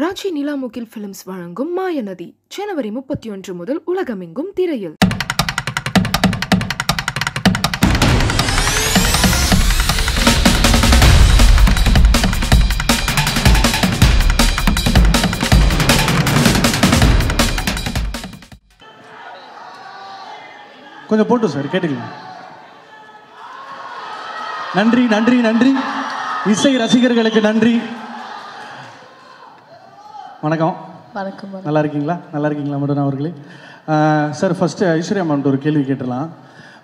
Raji நிலாமுகில் films வழங்கும் மாயநதி ஜனவரி முப்பத்தி ஒன்று முதல் உலகமெங்கும் திரையில். கொஞ்சம் போட்டு சார் கேட்டுக்கலாம் நன்றி நன்றி நன்றி. இசை ரசிகர்களுக்கு நன்றி. வணக்கம். வணக்கம். நல்லா இருக்கீங்களா நல்லா இருக்கீங்களா மட்டும் அவர்களே சார் ஃபஸ்ட்டு ஐஸ்வர்யா மேம்கிட்ட ஒரு கேள்வி கேட்டுடலாம்.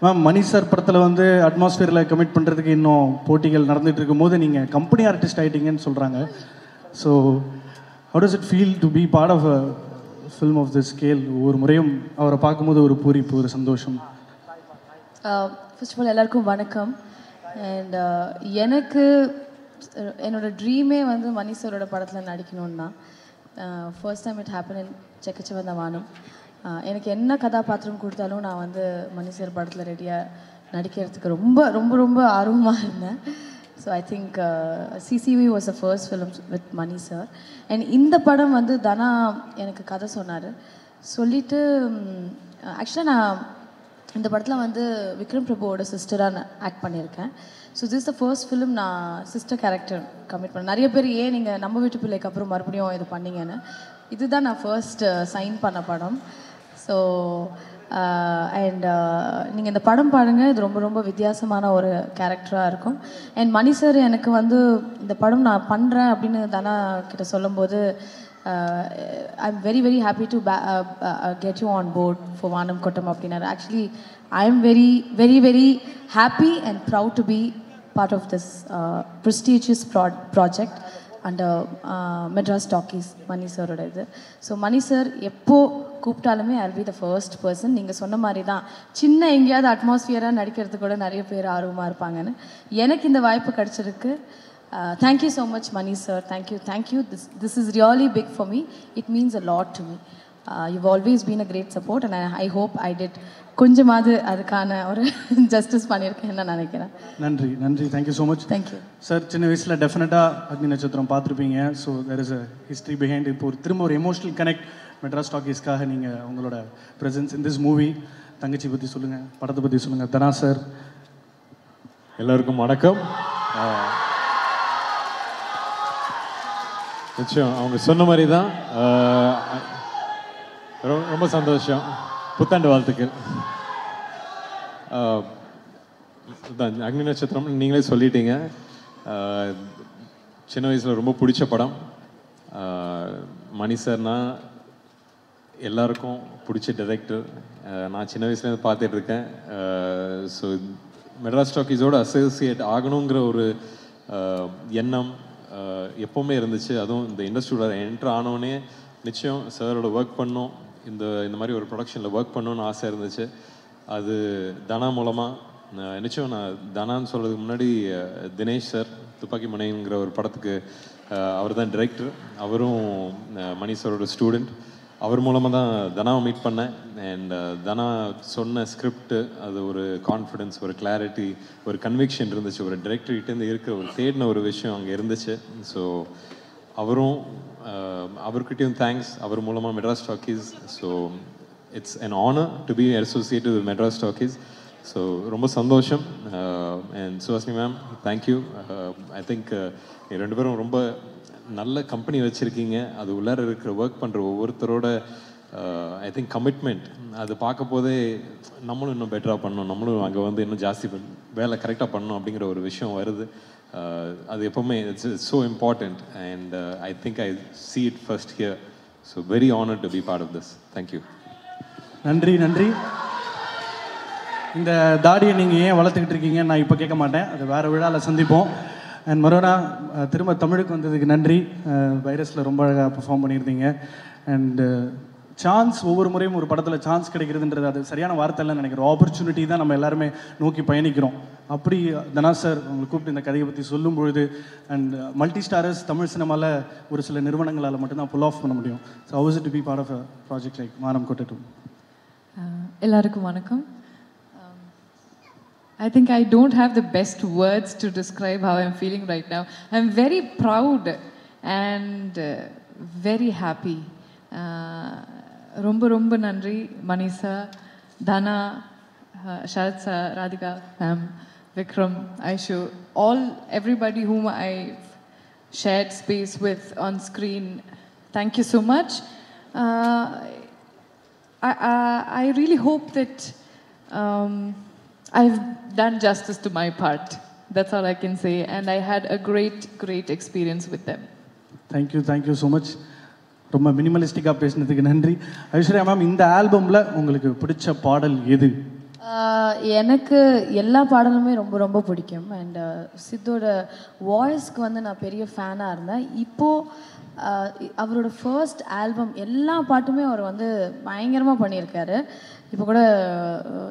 மேம் மணி சார் படத்தில் வந்து அட்மாஸ்பியரில் கமிட் பண்ணுறதுக்கு இன்னும் போட்டிகள் நடந்துட்டு இருக்கும்போது நீங்கள் கம்பெனி ஆர்டிஸ்ட் ஆகிட்டீங்கன்னு சொல்கிறாங்க so how does it feel to be part of a film of this scale ஒவ்வொரு முறையும் அவரை பார்க்கும்போது ஒரு பூரிப்பு ஒரு சந்தோஷம். ஃபர்ஸ்ட் ஆஃப் ஆல் எல்லாருக்கும் வணக்கம். அண்ட் எனக்கு என்னோட ட்ரீமே வந்து மணி சாரோட படத்தில் நடிக்கணும்னு தான். First time it happen in Chekka Chivantha Vaanam எனக்கு என்ன கதாபாத்திரம் கொடுத்தாலும் நான் வந்து மணி சார் படத்தில் ரெடியாக நடிக்கிறதுக்கு ரொம்ப ரொம்ப ரொம்ப ஆர்வமாக இருந்தேன். So I think CCV was a first film with Mani sir and இந்த படம் வந்து தனா எனக்கு கதை சொன்னார். சொல்லிவிட்டு ஆக்சுவலாக நான் இந்த படத்தில் வந்து விக்ரம் பிரபுவோட சிஸ்டராக நான் ஆக்ட் பண்ணியிருக்கேன். So this the first film நான் சிஸ்டர் கேரக்டர் கமிட் பண்ணேன் நிறைய பேர் ஏன் நீங்கள் நம்ம வீட்டு பிள்ளைக்கு அப்புறம் மறுபடியும் இது பண்ணீங்கன்னு. இதுதான் நான் ஃபர்ஸ்ட் சைன் பண்ண படம். ஸோ அண்ட் நீங்கள் இந்த படம் பாருங்கள் இது ரொம்ப ரொம்ப வித்தியாசமான ஒரு கேரக்டராக இருக்கும். அண்ட் மணி சார் எனக்கு வந்து இந்த படம் நான் பண்ணுறேன் அப்படின்னு தானா கிட்ட சொல்லும்போது I am very very happy to get you on board for Vaanam Kottattum அப்படின்னாரு actually I am very very very happy and proud to be part of this prestigious project under Madras Talkies Mani சாரோட இது so Mani sir எப்போ கூப்பிட்டாலுமே I be the first person நீங்கள் சொன்ன மாதிரி தான் சின்ன எங்கேயாவது அட்மாஸ்ஃபியராக நடிக்கிறதுக்கு கூட நிறைய பேர் ஆர்வமாக இருப்பாங்கன்னு. எனக்கு இந்த வாய்ப்பு கிடச்சிருக்கு. Thank you so much Mani sir thank you thank you this this is really big for me it means a lot to me you always been a great support and I hope I did கொஞ்சமாவது அதுக்கான ஒரு justice பண்ணியிருக்கேன்னு நான் நினைக்கிறேன் நன்றி நன்றி thank you so much thank you sir சின்ன வயசில் டெஃபினட்டாக அக்னி நட்சத்திரம் பார்த்துருப்பீங்க. So there is a history behind இப்போ ஒரு திரும்ப ஒரு எமோஷனல் கனெக்ட் மெட்ராஸ் டாக்கீஸ்க்காக நீங்கள் உங்களோட ப்ரெசன்ஸ் இன் திஸ் மூவி தங்கச்சி பற்றி சொல்லுங்கள் படத்தை பற்றி சொல்லுங்கள் தனா சார் எல்லாருக்கும் வணக்கம். நிச்சயம். அவங்க சொன்ன மாதிரி தான் ரொம்ப சந்தோஷம். புத்தாண்டு வாழ்த்துக்கள். அக்னி நட்சத்திரம் நீங்களே சொல்லிட்டீங்க. சின்ன வயசில் ரொம்ப பிடிச்ச படம். மணி சார்னா எல்லாருக்கும் பிடிச்ச டைரக்டர் நான் சின்ன வயசுலேருந்து பார்த்துட்டு இருக்கேன். ஸோ மெட்ராஸ் டாக்கீஸோடு அசோசியேட் ஆகணுங்கிற ஒரு எண்ணம் எப்போவுமே இருந்துச்சு. அதுவும் இந்த இண்டஸ்ட்ரியோட என்ட்ரு ஆனோடனே நிச்சயம் சாரோட ஒர்க் பண்ணோம் இந்த இந்த மாதிரி ஒரு ப்ரொடக்ஷனில் ஒர்க் பண்ணணும்னு ஆசை இருந்துச்சு. அது தனா மூலமாக நிச்சயம் நான் தனான்னு சொல்கிறதுக்கு முன்னாடி தினேஷ் சார் துப்பாக்கி மனைங்கிற ஒரு படத்துக்கு அவர் தான் டிரெக்டர் அவரும் மணி சாரோட ஸ்டூடெண்ட் அவர் மூலமாக தான் தனாவை மீட் பண்ணேன். அண்ட் uh, தனா சொன்ன ஸ்கிரிப்ட் அது ஒரு கான்ஃபிடென்ஸ் ஒரு கிளாரிட்டி ஒரு கன்விக்ஷன் இருந்துச்சு. ஒரு டிரெக்டர்கிட்டேருந்து இருக்கிற ஒரு தேடின ஒரு விஷயம் அங்கே இருந்துச்சு. ஸோ அவரும் uh, அவர்கிட்டையும் தேங்க்ஸ் அவர் மூலமாக Madras Talkies so it's an honour to be associated with Madras Talkies so ரொம்ப சந்தோஷம். And Suhasini ma'am thank you I think ரெண்டு பேரும் ரொம்ப நல்ல கம்பெனி வச்சுருக்கீங்க. அது உள்ளார இருக்கிற ஒர்க் பண்ணுற ஒவ்வொருத்தரோட ஐ திங்க் கமிட்மெண்ட் அது பார்க்க போதே நம்மளும் இன்னும் பெட்டராக பண்ணணும். நம்மளும் அங்கே வந்து இன்னும் ஜாஸ்தி பண்- வேலை கரெக்டாக பண்ணணும் அப்படிங்கிற ஒரு விஷயம் வருது. Uh, அது எப்போவுமே it's so important and I think I see it first here so very honour to be part of this thank you நன்றி நன்றி. இந்த தாடியை நீங்கள் ஏன் வளர்த்துக்கிட்டு இருக்கீங்க நான் இப்போ கேட்க மாட்டேன். அது வேறு விழாவில் சந்திப்போம். அண்ட் மறுபடியா திரும்ப தமிழுக்கு வந்ததுக்கு நன்றி. வைரஸில் ரொம்ப அழகாக பெர்ஃபார்ம் பண்ணியிருந்தீங்க. அண்டு சான்ஸ் ஒவ்வொரு முறையும் ஒரு படத்தில் சான்ஸ் கிடைக்கிறதுன்றது அது சரியான வார்த்தை இல்லைன்னு நினைக்கிறோம். ஆப்பர்ச்சுனிட்டி தான் நம்ம எல்லாருமே நோக்கி பயணிக்கிறோம். அப்படி தனா சார் உங்களை கூப்பிட்டு இந்த கதையை பற்றி சொல்லும் பொழுது அண்ட் மல்டி ஸ்டாரர்ஸ் தமிழ் சினிமாவில் ஒரு சில நிறுவனங்களால் மட்டும்தான் புல் ஆஃப் பண்ண முடியும். So house to be part of a project like Vaanam Kottattum எல்லாருக்கும் வணக்கம். I think I don't have the best words to describe how I'm feeling right now. I'm very proud and uh, very happy. Uh, ரொம்ப ரொம்ப நன்றி மனிஷா தனா uh, Sharad sir, Radhika ma'am, Vikram, Aishu, all everybody whom I shared space with on screen. Thank you so much. Uh, I, I, I really hope that um, I've done justice to my part. That's all I can say. And I had a great, great experience with them. Thank you thank you so much ரொம்ப மினிமலிஸ்டிக்காக பேசினதுக்கு நன்றி Aishwarya ma'am இந்த ஆல்பமில் உங்களுக்கு பிடிச்ச பாடல் எது எனக்கு எல்லா பாடலுமே ரொம்ப ரொம்ப பிடிக்கும் அண்ட் சித்தோட வாய்ஸ்க்கு வந்து நான் பெரிய ஃபேனாக இருந்தேன் இப்போது அவரோட ஃபர்ஸ்ட் ஆல்பம் எல்லா பாட்டுமே அவர் வந்து பயங்கரமாக பண்ணியிருக்காரு. இப்போ கூட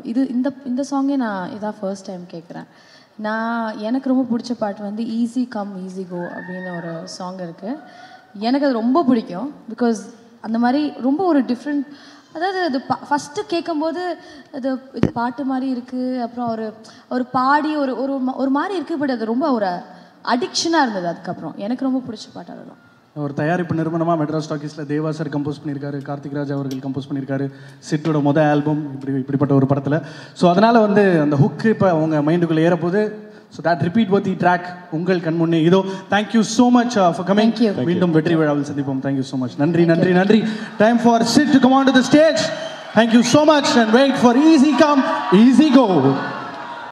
இது இந்த இந்த சாங்கே நான் இதான் ஃபர்ஸ்ட் டைம் கேட்குறேன் நான் எனக்கு ரொம்ப பிடிச்ச பாட்டு வந்து ஈஸி கம் ஈஸி கோ அப்படின்னு ஒரு சாங் இருக்குது எனக்கு அது ரொம்ப பிடிக்கும் பிகாஸ் அந்த மாதிரி ரொம்ப ஒரு டிஃப்ரெண்ட் அதாவது அது ஃபஸ்ட்டு கேட்கும்போது அது இது பாட்டு மாதிரி இருக்குது அப்புறம் ஒரு ஒரு பாடி ஒரு ஒரு ஒரு மாதிரி இருக்குது பட் அது ரொம்ப ஒரு அடிக்ஷனாக இருந்தது அதுக்கப்புறம். எனக்கு ரொம்ப பிடிச்ச பாட்டு அதுதான். ஒரு தயாரிப்பு நிறுவனமாக மெட்ராஸ் டாக்கீஸில் தேவா சார் கம்போஸ் பண்ணியிருக்காரு கார்த்திக் ராஜ் அவர்கள் கம்போஸ் பண்ணியிருக்காரு சிட்டோட முத ஆல்பம் இப்படி இப்படிப்பட்ட ஒரு படத்தில். ஸோ அதனால் வந்து அந்த ஹுக்கு இப்போ அவங்க மைண்டுக்குள்ளே ஏறப்போகுது. So that repeat Vaathi track உங்கள் கண் முன்னே இதோ. Thank you so much for coming. மீண்டும் வெற்றி விழாவில் சந்திப்போம். தேங்க்யூ ஸோ மச் நன்றி நன்றி நன்றி. Time for Sid to come on to the stage thank you so much and wait for easy come easy go